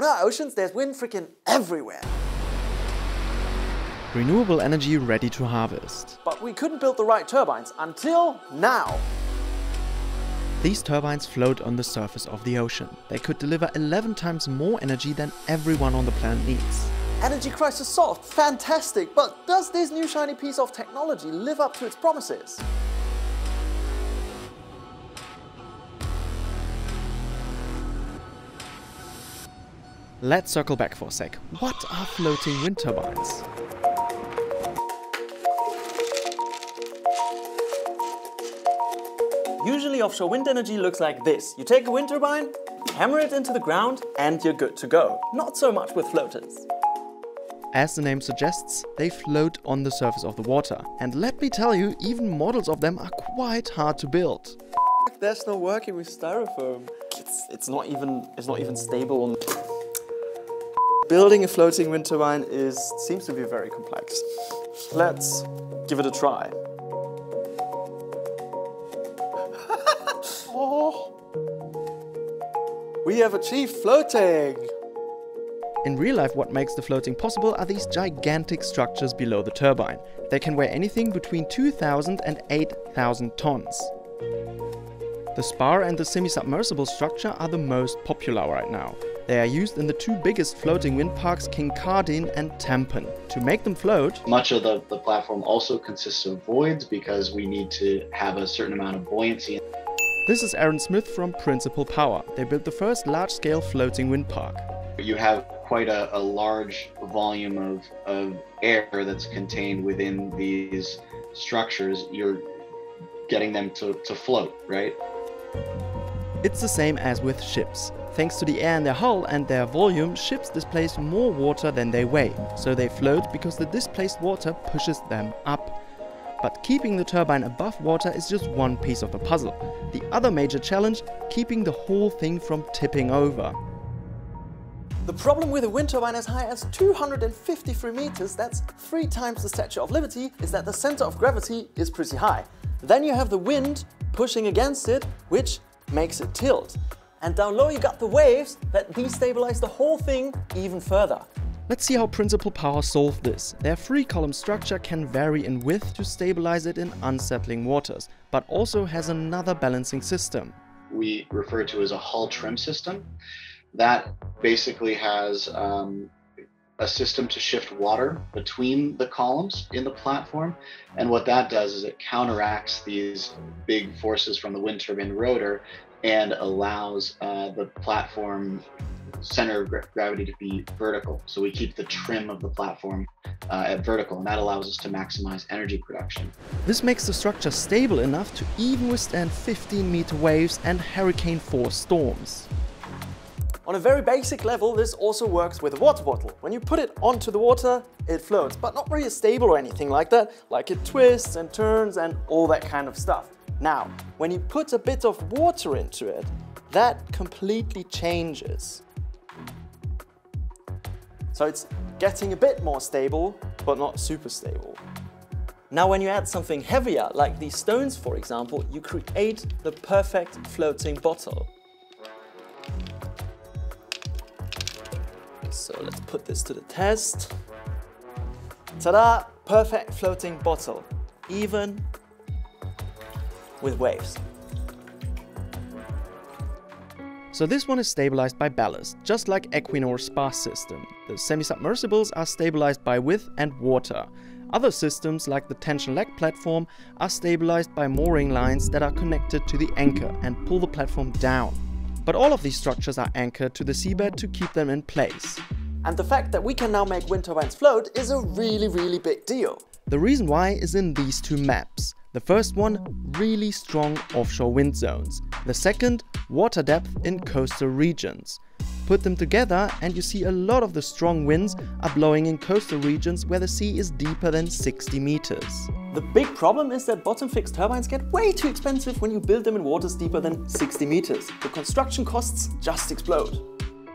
On our oceans, there's wind freaking everywhere. Renewable energy ready to harvest. But we couldn't build the right turbines until now. These turbines float on the surface of the ocean. They could deliver 11 times more energy than everyone on the planet needs. Energy crisis solved, fantastic, but does this new shiny piece of technology live up to its promises? Let's circle back for a sec. What are floating wind turbines? Usually offshore wind energy looks like this. You take a wind turbine, hammer it into the ground, and you're good to go. Not so much with floaters. As the name suggests, they float on the surface of the water. And let me tell you, even models of them are quite hard to build. There's no working with styrofoam. It's, it's not even it's not even stable on Building a floating wind turbine is seems to be very complex. Let's give it a try. oh. We have achieved floating! In real life, what makes the floating possible are these gigantic structures below the turbine. They can weigh anything between 2,000 and 8,000 tons. The spar and the semi-submersible structure are the most popular right now. They are used in the two biggest floating wind parks, Kincardine and Tampen. To make them float, much of the, the platform also consists of voids because we need to have a certain amount of buoyancy. This is Aaron Smith from Principle Power. They built the first large-scale floating wind park. You have quite a, a large volume of, of air that's contained within these structures. You're getting them to, to float, right? It's the same as with ships. Thanks to the air in their hull and their volume, ships displace more water than they weigh, so they float because the displaced water pushes them up. But keeping the turbine above water is just one piece of the puzzle. The other major challenge, keeping the whole thing from tipping over. The problem with a wind turbine as high as 253 meters, that's three times the Statue of Liberty, is that the center of gravity is pretty high. Then you have the wind pushing against it, which makes it tilt. And down low you got the waves that destabilize the whole thing even further. Let's see how Principle Power solved this. Their three-column structure can vary in width to stabilize it in unsettling waters, but also has another balancing system. We refer to as a hull trim system. That basically has um, a system to shift water between the columns in the platform. And what that does is it counteracts these big forces from the wind turbine rotor and allows uh, the platform center of gravity to be vertical. So we keep the trim of the platform uh, at vertical, and that allows us to maximize energy production. This makes the structure stable enough to even withstand 15 meter waves and hurricane force storms. On a very basic level, this also works with a water bottle. When you put it onto the water, it floats, but not very stable or anything like that, like it twists and turns and all that kind of stuff. Now, when you put a bit of water into it, that completely changes. So it's getting a bit more stable, but not super stable. Now when you add something heavier, like these stones for example, you create the perfect floating bottle. So let's put this to the test. Ta-da! Perfect floating bottle. Even with waves. So this one is stabilized by ballast, just like Equinor's Spar system. The semi-submersibles are stabilized by width and water. Other systems, like the tension leg platform, are stabilized by mooring lines that are connected to the anchor and pull the platform down. But all of these structures are anchored to the seabed to keep them in place. And the fact that we can now make wind turbines float is a really, really big deal. The reason why is in these two maps. The first one, really strong offshore wind zones. The second, water depth in coastal regions. Put them together and you see a lot of the strong winds are blowing in coastal regions where the sea is deeper than 60 meters. The big problem is that bottom fixed turbines get way too expensive when you build them in waters deeper than 60 meters. The construction costs just explode.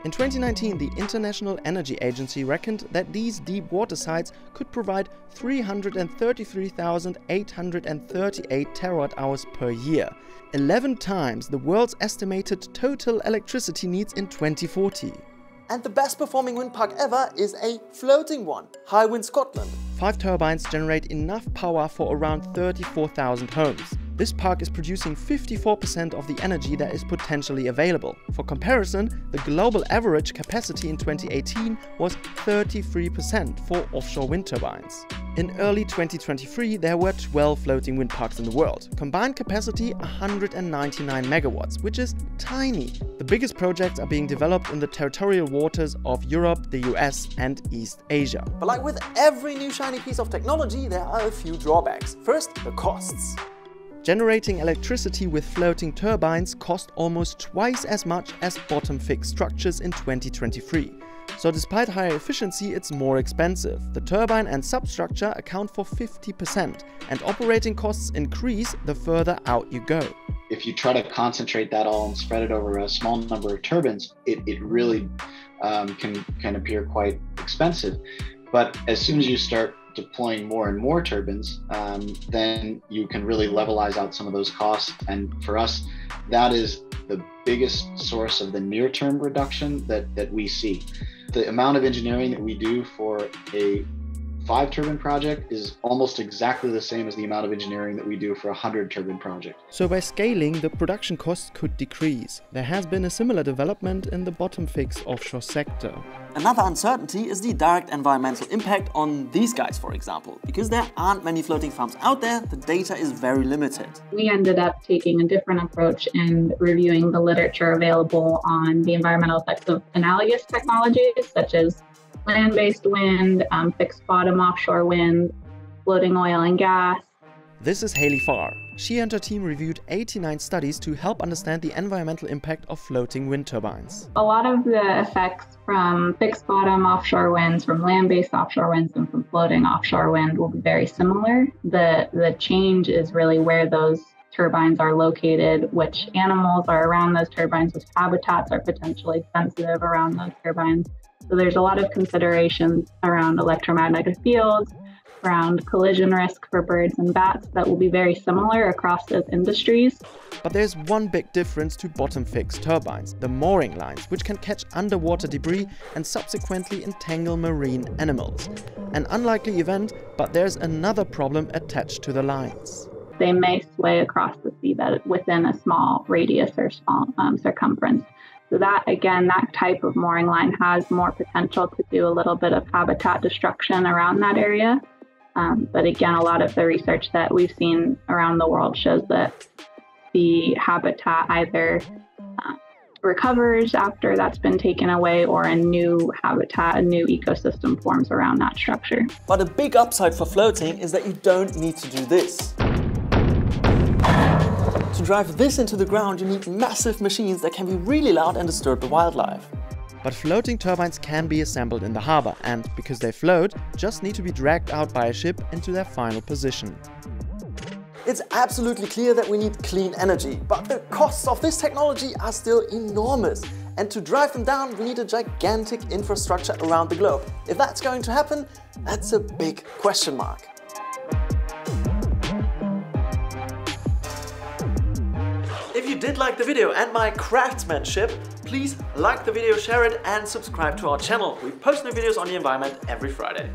In 2019, the International Energy Agency reckoned that these deep water sites could provide 333,838 terawatt hours per year, 11 times the world's estimated total electricity needs in 2040. And the best performing wind park ever is a floating one, Hywind Scotland. Five turbines generate enough power for around 34,000 homes. This park is producing 54% of the energy that is potentially available. For comparison, the global average capacity in 2018 was 33% for offshore wind turbines. In early 2023, there were 12 floating wind parks in the world. Combined capacity 199 megawatts, which is tiny. The biggest projects are being developed in the territorial waters of Europe, the US and East Asia. But like with every new shiny piece of technology, there are a few drawbacks. First, the costs. Generating electricity with floating turbines cost almost twice as much as bottom-fixed structures in 2023. So despite higher efficiency, it's more expensive. The turbine and substructure account for 50%, and operating costs increase the further out you go. If you try to concentrate that all and spread it over a small number of turbines, it, it really um, can, can appear quite expensive. But as soon as you start deploying more and more turbines, um, then you can really levelize out some of those costs. And for us, that is the biggest source of the near term reduction that, that we see. The amount of engineering that we do for a five turbine project is almost exactly the same as the amount of engineering that we do for a 100 turbine project. So by scaling, the production costs could decrease. There has been a similar development in the bottom fixed offshore sector. Another uncertainty is the direct environmental impact on these guys, for example. Because there aren't many floating farms out there, the data is very limited. We ended up taking a different approach and reviewing the literature available on the environmental effects of analogous technologies such as land-based wind, um, fixed bottom offshore wind, floating oil and gas. This is Hayley Farr. She and her team reviewed 89 studies to help understand the environmental impact of floating wind turbines. A lot of the effects from fixed bottom offshore winds, from land-based offshore winds, and from floating offshore wind will be very similar. The, the change is really where those turbines are located, which animals are around those turbines, which habitats are potentially sensitive around those turbines. So there's a lot of considerations around electromagnetic fields, around collision risk for birds and bats that will be very similar across those industries. But there's one big difference to bottom fixed turbines, the mooring lines, which can catch underwater debris and subsequently entangle marine animals. An unlikely event, but there's another problem attached to the lines. They may sway across the seabed within a small radius or small um, circumference. So that again, that type of mooring line has more potential to do a little bit of habitat destruction around that area. Um, but again, a lot of the research that we've seen around the world shows that the habitat either uh, recovers after that's been taken away or a new habitat, a new ecosystem forms around that structure. But a big upside for floating is that you don't need to do this. To drive this into the ground, you need massive machines that can be really loud and disturb the wildlife. But floating turbines can be assembled in the harbour and, because they float, just need to be dragged out by a ship into their final position. It's absolutely clear that we need clean energy, but the costs of this technology are still enormous. And to drive them down, we need a gigantic infrastructure around the globe. If that's going to happen, that's a big question mark. If you did like the video and my craftsmanship, please like the video, share it and subscribe to our channel. We post new videos on the environment every Friday.